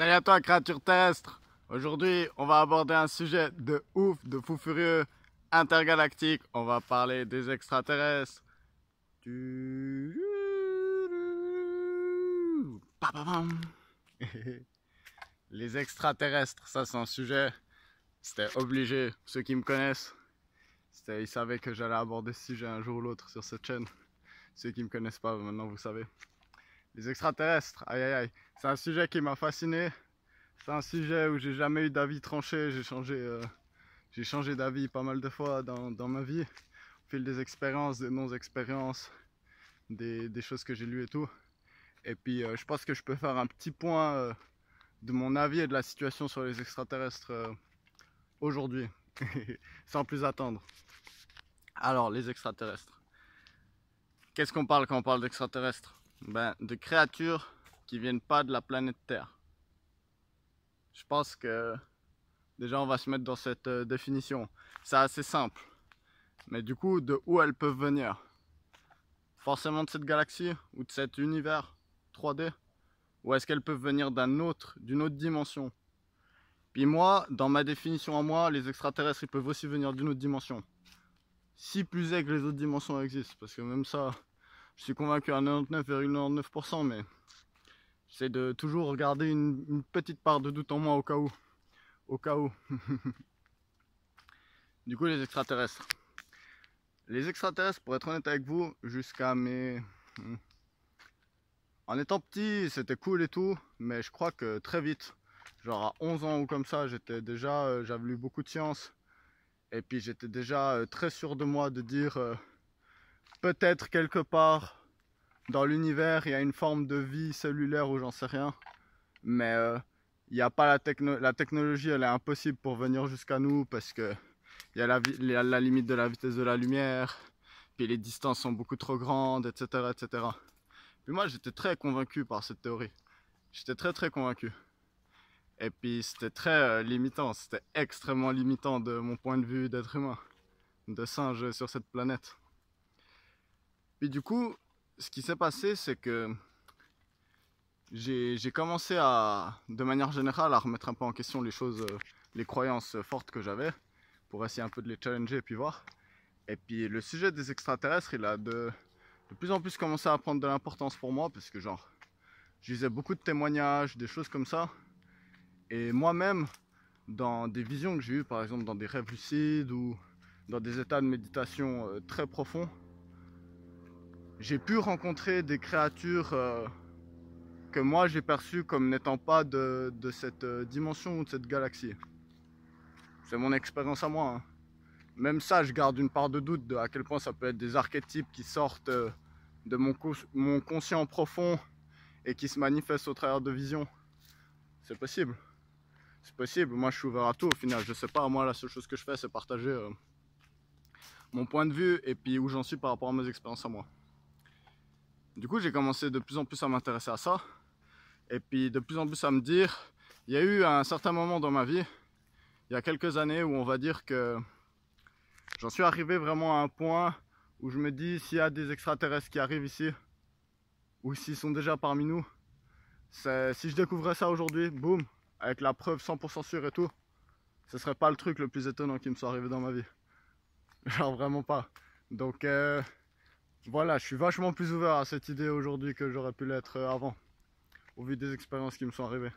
Salut à toi, créature terrestre. Aujourd'hui, on va aborder un sujet de ouf, de fou furieux, intergalactique. On va parler des extraterrestres. Les extraterrestres, ça c'est un sujet. C'était obligé. Ceux qui me connaissent, ils savaient que j'allais aborder ce sujet un jour ou l'autre sur cette chaîne. Ceux qui me connaissent pas, maintenant vous savez. Les extraterrestres, aïe aïe aïe. C'est un sujet qui m'a fasciné. C'est un sujet où j'ai jamais eu d'avis tranché. J'ai changé, euh, d'avis pas mal de fois dans, ma vie. Au fil des expériences, des non-expériences, des, des, choses que j'ai lues et tout. Et puis euh, je pense que je peux faire un petit point euh, de mon avis et de la situation sur les extraterrestres aujourd'hui. Sans plus attendre. Alors, les extraterrestres. Qu'est-ce qu'on parle quand on parle d'extraterrestres? Ben, de créatures qui viennent pas de la planète Terre. Je pense que déjà on va se mettre dans cette euh, définition. C'est assez simple. Mais du coup, de où elles peuvent venir? Forcément de cette galaxie ou de cet univers 3D Ou est-ce qu'elles peuvent venir d'un autre, d'une autre dimension? Puis moi, dans ma définition à moi, les extraterrestres ils peuvent aussi venir d'une autre dimension. Si plus est que les autres dimensions existent, parce que même ça, je suis convaincu à 99,99%, mais j'essaie de toujours regarder une, petite part de doute en moi au cas où. Au cas où. du coup, les extraterrestres. Les extraterrestres, pour être honnête avec vous, jusqu'à mes... Hmm, en étant petit, c'était cool et tout, mais je crois que très vite, genre à 11 ans ou comme ça, j'étais déjà, euh, j'avais lu beaucoup de sciences, et puis j'étais déjà euh, très sûr de moi de dire... Euh, peut-être quelque part dans l'univers, il y a une forme de vie cellulaire ou j'en sais rien. Mais euh, il n'y a pas la, techno la technologie, elle est impossible pour venir jusqu'à nous parce que il y a la, la, limite de la vitesse de la lumière, puis les distances sont beaucoup trop grandes, etc. etc. Puis moi j'étais très convaincu par cette théorie. J'étais très très convaincu. Et puis c'était très euh, limitant, c'était extrêmement limitant de mon point de vue d'être humain, de singe sur cette planète. Puis du coup, ce qui s'est passé, c'est que j'ai commencé à, de manière générale, à remettre un peu en question les choses, euh, les croyances fortes que j'avais, pour essayer un peu de les challenger et puis voir. Et puis le sujet des extraterrestres, il a de, plus en plus commencé à prendre de l'importance pour moi, parce que genre, je lisais beaucoup de témoignages, des choses comme ça. Et moi-même, dans des visions que j'ai eues, par exemple dans des rêves lucides ou dans des états de méditation euh, très profonds, j'ai pu rencontrer des créatures euh, que moi j'ai perçues comme n'étant pas de, cette euh, dimension ou de cette galaxie. C'est mon expérience à moi. Hein. Même ça, je garde une part de doute de à quel point ça peut être des archétypes qui sortent euh, de mon, mon conscient profond et qui se manifestent au travers de visions. C'est possible. C'est possible. Moi, je suis ouvert à tout au final. Je sais pas. Moi, la seule chose que je fais, c'est partager mon point de vue et puis où j'en suis par rapport à mes expériences à moi. Du coup, j'ai commencé de plus en plus à m'intéresser à ça. Et puis de plus en plus à me dire, il y a eu un certain moment dans ma vie, il y a quelques années, où on va dire que j'en suis arrivé vraiment à un point où je me dis, s'il y a des extraterrestres qui arrivent ici, ou s'ils sont déjà parmi nous, si je découvrais ça aujourd'hui, boum, avec la preuve 100% sûre et tout, ce serait pas le truc le plus étonnant qui me soit arrivé dans ma vie. Genre vraiment pas. Donc euh, voilà, je suis vachement plus ouvert à cette idée aujourd'hui que j'aurais pu l'être euh, avant, au vu des expériences qui me sont arrivées.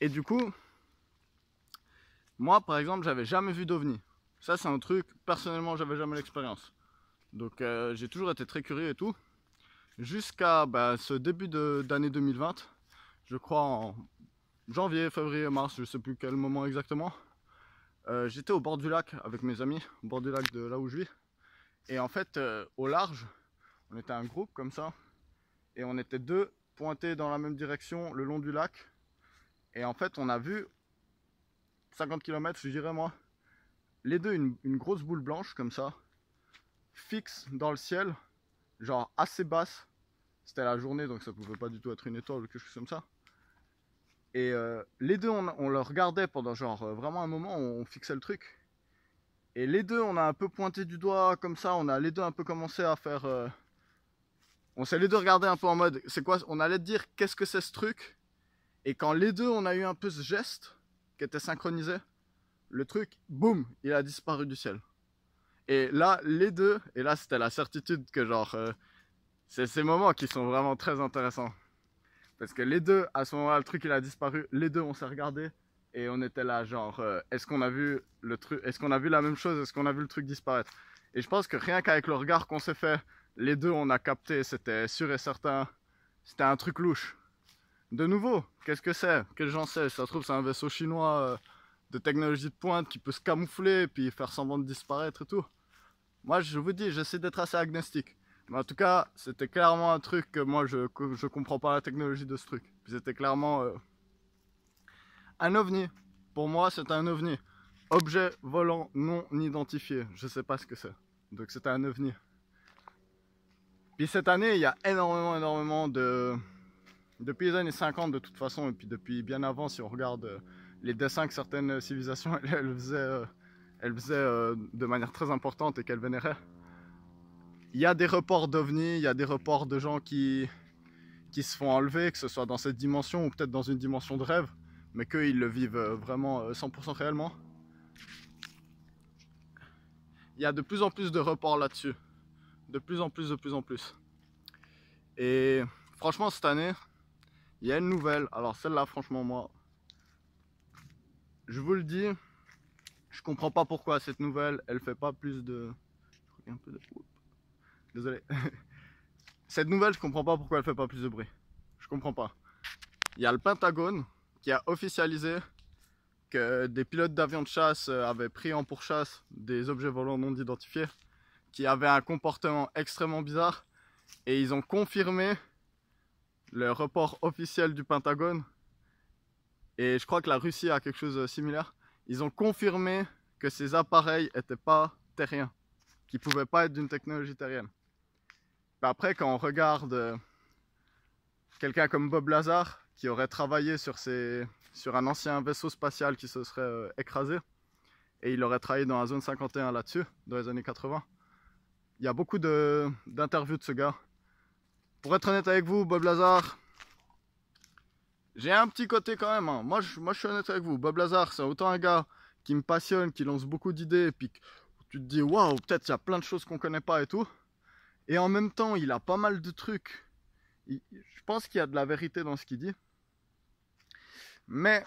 Et du coup, moi par exemple, j'avais jamais vu d'ovni. Ça, c'est un truc, personnellement, j'avais jamais l'expérience. Donc euh, j'ai toujours été très curieux et tout. Jusqu'à bah, ce début d'année 2020, je crois en janvier, février, mars, je sais plus quel moment exactement. Euh, j'étais au bord du lac avec mes amis, au bord du lac de là où je vis. Et en fait, euh, au large, on était un groupe comme ça. Et on était deux pointés dans la même direction le long du lac. Et en fait, on a vu 50 km, je dirais moi, les deux, une, grosse boule blanche comme ça, fixe dans le ciel, genre assez basse. C'était la journée, donc ça pouvait pas du tout être une étoile ou quelque chose comme ça. Et euh, les deux, on, le regardait pendant genre euh, vraiment un moment, on fixait le truc. Et les deux, on a un peu pointé du doigt comme ça, on a les deux un peu commencé à faire... Euh, on s'est les deux regardé un peu en mode, c'est quoi On allait dire, qu'est-ce que c'est ce truc? Et quand les deux, on a eu un peu ce geste qui était synchronisé, le truc, boum, il a disparu du ciel. Et là, les deux, et là, c'était la certitude que genre, euh, c'est ces moments qui sont vraiment très intéressants. Parce que les deux, à ce moment-là, le truc, il a disparu. Les deux, on s'est regardé et on était là, genre, euh, est-ce qu'on a vu le truc, est-ce qu'on a vu la même chose, est-ce qu'on a vu le truc disparaître? Et je pense que rien qu'avec le regard qu'on s'est fait, les deux, on a capté, c'était sûr et certain, c'était un truc louche. De nouveau, qu'est-ce que c'est? Quel j'en sais Ça se trouve, c'est un vaisseau chinois euh, de technologie de pointe qui peut se camoufler et puis faire semblant de disparaître et tout. Moi, je vous dis, j'essaie d'être assez agnostique. Mais en tout cas, c'était clairement un truc que moi, je, je comprends pas la technologie de ce truc. C'était clairement euh, un ovni. Pour moi, c'est un ovni. Objet volant non identifié. Je sais pas ce que c'est. Donc, c'était un ovni. Puis cette année, il y a énormément, énormément de... Depuis les années 50 de toute façon, et puis depuis bien avant, si on regarde euh, les dessins que certaines civilisations elles, faisaient, euh, elles faisaient euh, de manière très importante et qu'elles vénéraient. Il y a des reports d'ovnis, il y a des reports de gens qui, qui se font enlever, que ce soit dans cette dimension ou peut-être dans une dimension de rêve, mais qu'ils le vivent vraiment 100% réellement. Il y a de plus en plus de reports là-dessus de plus en plus, de plus en plus. Et franchement, cette année, il y a une nouvelle. Alors celle-là, franchement, moi, je vous le dis, je comprends pas pourquoi cette nouvelle, elle fait pas plus de... Un peu de... Désolé. cette nouvelle, je comprends pas pourquoi elle fait pas plus de bruit. Je comprends pas. Il y a le Pentagone qui a officialisé que des pilotes d'avions de chasse avaient pris en pourchasse des objets volants non identifiés qui avait un comportement extrêmement bizarre et ils ont confirmé le report officiel du Pentagone et je crois que la Russie a quelque chose de similaire. Ils ont confirmé que ces appareils n'étaient pas terriens, qu'ils ne pouvaient pas être d'une technologie terrienne. après, quand on regarde euh, quelqu'un comme Bob Lazar, qui aurait travaillé sur, sur un ancien vaisseau spatial qui se serait euh, écrasé, et il aurait travaillé dans la zone 51 là-dessus, dans les années 80, il y a beaucoup d'interviews de, ce gars. Pour être honnête avec vous, Bob Lazar, j'ai un petit côté quand même. Hein. Moi, je, moi, je suis honnête avec vous. Bob Lazar, c'est autant un gars qui me passionne, qui lance beaucoup d'idées, et puis tu te dis, waouh, peut-être il y a plein de choses qu'on connaît pas et tout. Et en même temps, il a pas mal de trucs. je pense qu'il y a de la vérité dans ce qu'il dit. Mais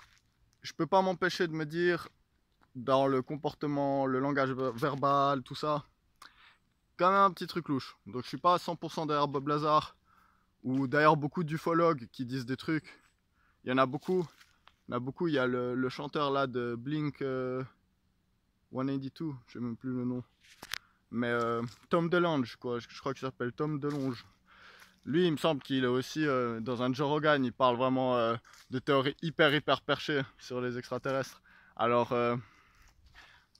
je peux pas m'empêcher de me dire, dans le comportement, le langage verbal, tout ça, quand même un petit truc louche. Donc je suis pas à 100% derrière Bob Lazar ou d'ailleurs beaucoup d'ufologues qui disent des trucs. Il y en a beaucoup. Il y en a beaucoup. Il y a le, chanteur là de Blink 182, euh, je sais même plus le nom. Mais euh, Tom DeLonge, quoi. Je, crois qu'il s'appelle Tom DeLonge. Lui, il me semble qu'il est aussi euh, dans un Joe Rogan. Il parle vraiment de théories hyper hyper perchées sur les extraterrestres. Alors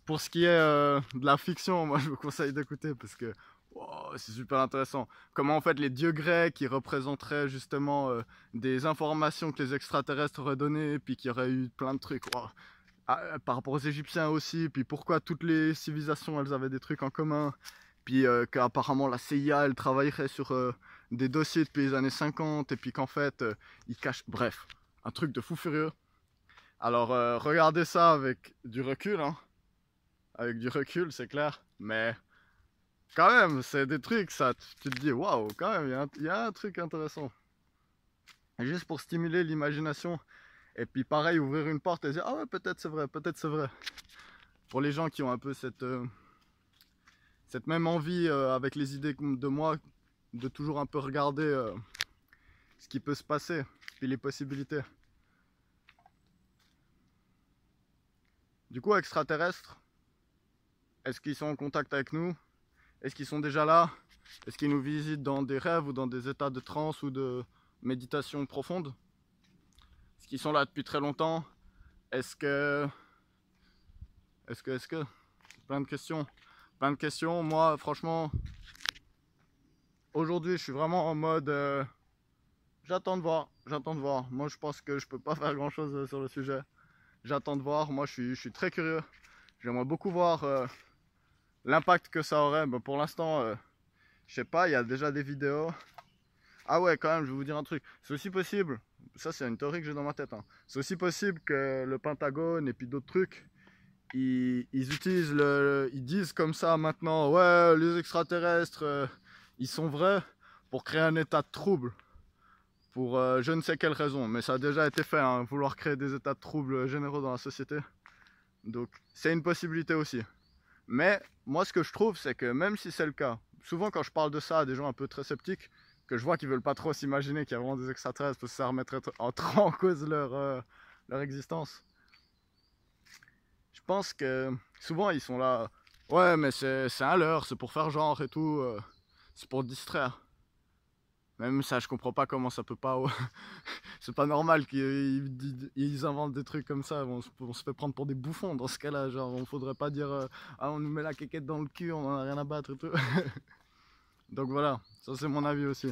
pour ce qui est euh, de la fiction, moi je vous conseille d'écouter parce que c'est super intéressant. Comment en fait les dieux grecs qui représenteraient justement euh, des informations que les extraterrestres auraient données, puis qu'il y aurait eu plein de trucs. Ah, euh, par rapport aux Égyptiens aussi, puis pourquoi toutes les civilisations elles avaient des trucs en commun, puis qu'apparemment la CIA elle travaillerait sur des dossiers depuis les années 50, et puis qu'en fait ils cachent. Bref, un truc de fou furieux. Alors regardez ça avec du recul, hein avec du recul, c'est clair. Mais quand même, c'est des trucs, ça, tu te dis, waouh, quand même, il y, a un truc intéressant. juste pour stimuler l'imagination. Et puis pareil, ouvrir une porte et dire, ah ouais, peut-être c'est vrai, peut-être c'est vrai. Pour les gens qui ont un peu cette, euh, cette même envie euh, avec les idées de moi, de toujours un peu regarder euh, ce qui peut se passer, puis les possibilités. Du coup, extraterrestre, est-ce qu'ils sont en contact avec nous? Est-ce qu'ils sont déjà là? Est-ce qu'ils nous visitent dans des rêves ou dans des états de transe ou de méditation profonde? Est-ce qu'ils sont là depuis très longtemps? Est-ce que... Est-ce que... Est-ce que... Plein de questions. Plein de questions. Moi, franchement, aujourd'hui, je suis vraiment en mode... Euh, j'attends de voir. J'attends de voir. Moi, je pense que je peux pas faire grand-chose euh, sur le sujet. J'attends de voir. Moi, je suis, très curieux. J'aimerais beaucoup voir... Euh, l'impact que ça aurait, ben pour l'instant, euh, je sais pas, il y a déjà des vidéos. Ah ouais, quand même, je vais vous dire un truc. C'est aussi possible, ça c'est une théorie que j'ai dans ma tête. Hein. C'est aussi possible que le Pentagone et puis d'autres trucs, ils, utilisent ils disent comme ça maintenant, ouais, les extraterrestres, ils sont vrais pour créer un état de trouble. Pour euh, je ne sais quelle raison, mais ça a déjà été fait, hein, vouloir créer des états de trouble généraux dans la société. Donc c'est une possibilité aussi. Mais moi ce que je trouve, c'est que même si c'est le cas, souvent quand je parle de ça à des gens un peu très sceptiques, que je vois qu'ils veulent pas trop s'imaginer qu'il y a vraiment des extraterrestres parce que ça remettrait en, en cause leur, euh, leur existence. Je pense que souvent ils sont là, ouais mais c'est un leurre, c'est pour faire genre et tout, euh, c'est pour distraire. Même ça, je comprends pas comment ça peut pas. c'est pas normal qu'ils inventent des trucs comme ça. On, se fait prendre pour des bouffons dans ce cas-là. Genre, on faudrait pas dire euh, Ah, on nous met la quéquette dans le cul, on en a rien à battre et tout. Donc voilà, ça c'est mon avis aussi.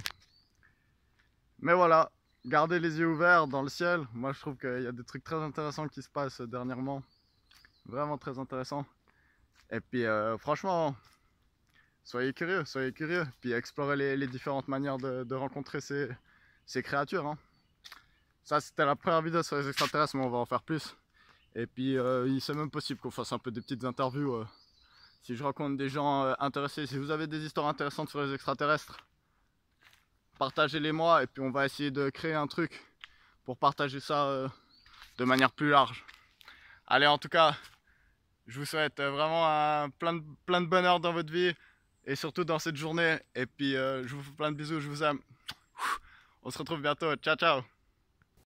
Mais voilà, gardez les yeux ouverts dans le ciel. Moi je trouve qu'il y a des trucs très intéressants qui se passent dernièrement. Vraiment très intéressants. Et puis euh, franchement, soyez curieux, soyez curieux. Puis explorez les, différentes manières de, rencontrer ces, créatures. Hein. Ça c'était la première vidéo sur les extraterrestres, mais on va en faire plus. Et puis euh, il c'est même possible qu'on fasse un peu des petites interviews. Euh, si je rencontre des gens euh, intéressés, si vous avez des histoires intéressantes sur les extraterrestres, partagez-les moi et puis on va essayer de créer un truc pour partager ça de manière plus large. Allez, en tout cas, je vous souhaite vraiment plein, de, plein de bonheur dans votre vie et surtout dans cette journée. Et puis, je vous fais plein de bisous, je vous aime. On se retrouve bientôt. Ciao, ciao